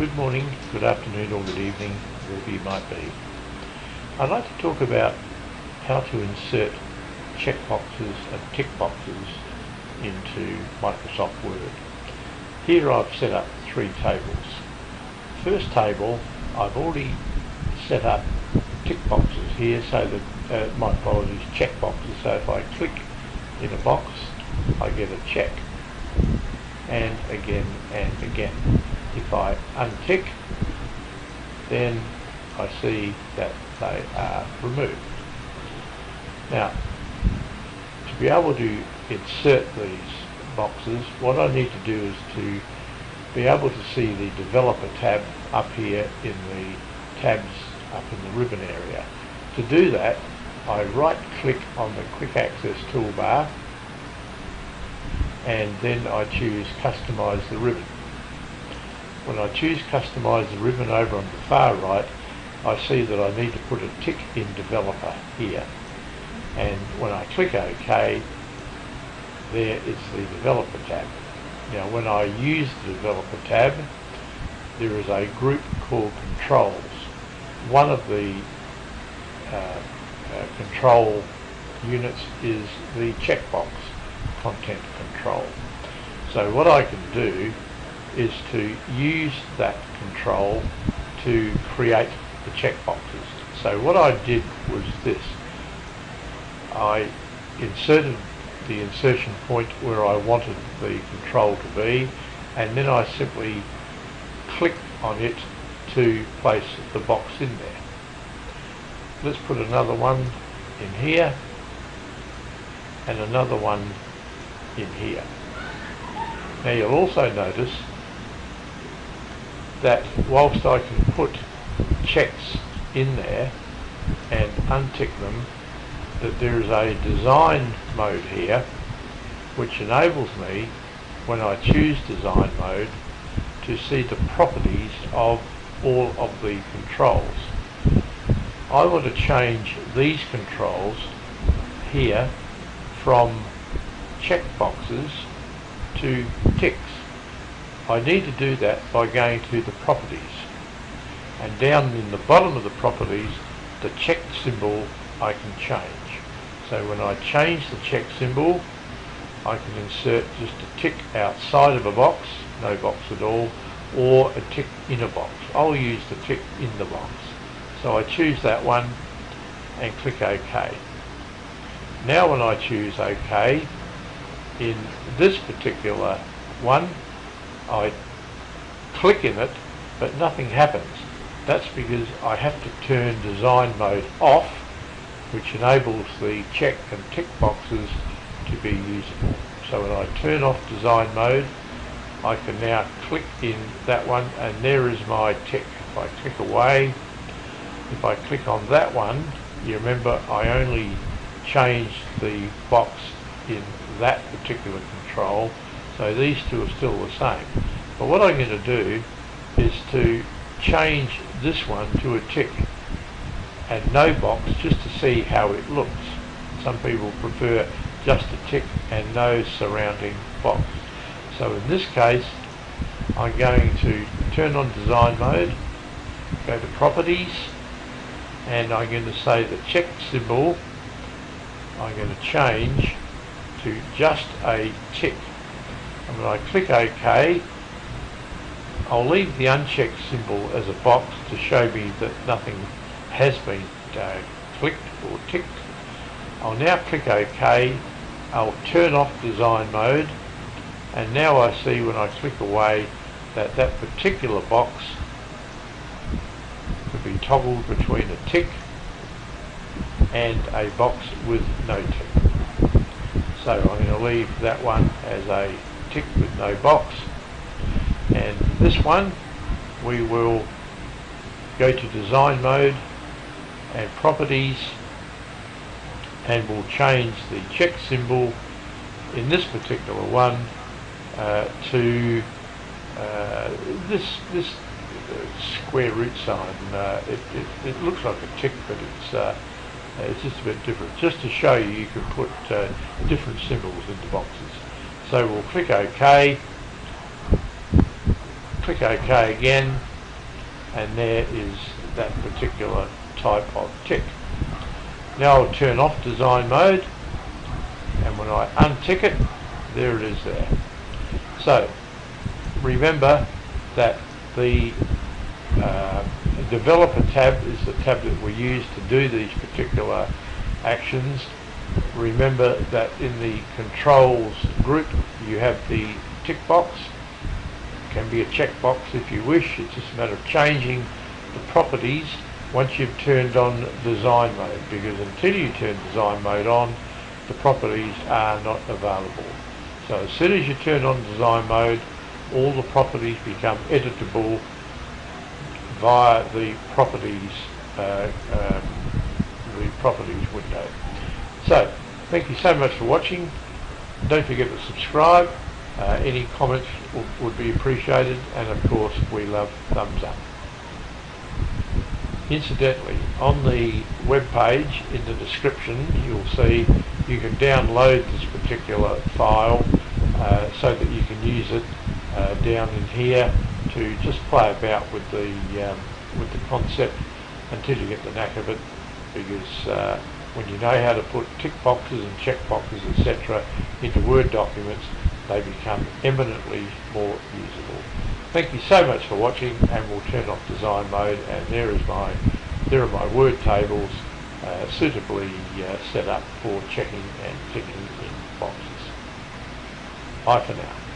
good morning, good afternoon or good evening, wherever you might be. I'd like to talk about how to insert checkboxes and tick boxes into Microsoft Word. Here I've set up three tables. First table, I've already set up tick boxes here so that uh, my apologies, check boxes. So if I click in a box, I get a check and again and again. If I untick, then I see that they are removed. Now, to be able to insert these boxes, what I need to do is to be able to see the developer tab up here in the tabs up in the ribbon area. To do that, I right click on the quick access toolbar and then I choose customize the ribbon. When I choose customize the ribbon over on the far right I see that I need to put a tick in developer here and when I click OK there is the developer tab. Now when I use the developer tab there is a group called controls. One of the uh, uh, control units is the checkbox content control. So what I can do is to use that control to create the checkboxes. So what I did was this. I inserted the insertion point where I wanted the control to be and then I simply clicked on it to place the box in there. Let's put another one in here and another one in here. Now you'll also notice that whilst I can put checks in there and untick them, that there is a design mode here which enables me when I choose design mode to see the properties of all of the controls. I want to change these controls here from checkboxes to ticks. I need to do that by going to the properties and down in the bottom of the properties the check symbol I can change. So when I change the check symbol I can insert just a tick outside of a box, no box at all, or a tick in a box. I'll use the tick in the box. So I choose that one and click OK. Now when I choose OK, in this particular one, I click in it, but nothing happens. That's because I have to turn design mode off, which enables the check and tick boxes to be usable. So when I turn off design mode, I can now click in that one and there is my tick. If I click away, if I click on that one, you remember I only changed the box in that particular control so these two are still the same. But what I'm going to do is to change this one to a tick and no box just to see how it looks. Some people prefer just a tick and no surrounding box. So in this case I'm going to turn on design mode go to properties and I'm going to say the check symbol. I'm going to change to just a tick. And when I click OK, I'll leave the unchecked symbol as a box to show me that nothing has been uh, clicked or ticked. I'll now click OK. I'll turn off design mode and now I see when I click away that that particular box could be toggled between a tick and a box with no tick. So I'm going to leave that one as a tick with no box. And this one, we will go to design mode and properties and we'll change the check symbol in this particular one uh, to uh, this this uh, square root sign. Uh, it, it, it, looks like a tick, but it's uh, it's just a bit different. Just to show you, you can put uh, different symbols into boxes. So we'll click OK, click OK again, and there is that particular type of tick. Now I'll turn off design mode and when I untick it there it is there. So remember that the uh, developer tab is the tab that we use to do these particular actions. Remember that in the controls group you have the tick box. It can be a checkbox if you wish. It's just a matter of changing the properties once you've turned on design mode because until you turn design mode on the properties are not available. So as soon as you turn on design mode all the properties become editable via the properties uh, um, the properties window. So thank you so much for watching. Don't forget to subscribe. Uh, any comments would be appreciated and of course we love thumbs up. Incidentally, on the web page in the description you'll see you can download this particular file uh, so that you can use it uh, down in here to just play about with the um, with the concept until you get the knack of it because uh, when you know how to put tick boxes and check boxes etc into Word documents they become eminently more usable. Thank you so much for watching and we'll turn off design mode and there is my there are my word tables uh, suitably uh, set up for checking and ticking in boxes. Bye for now.